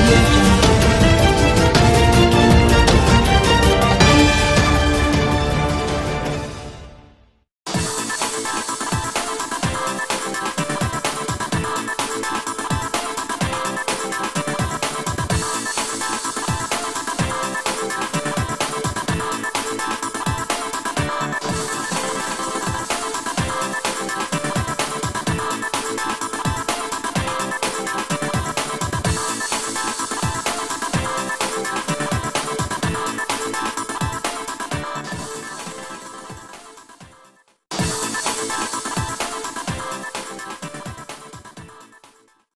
You.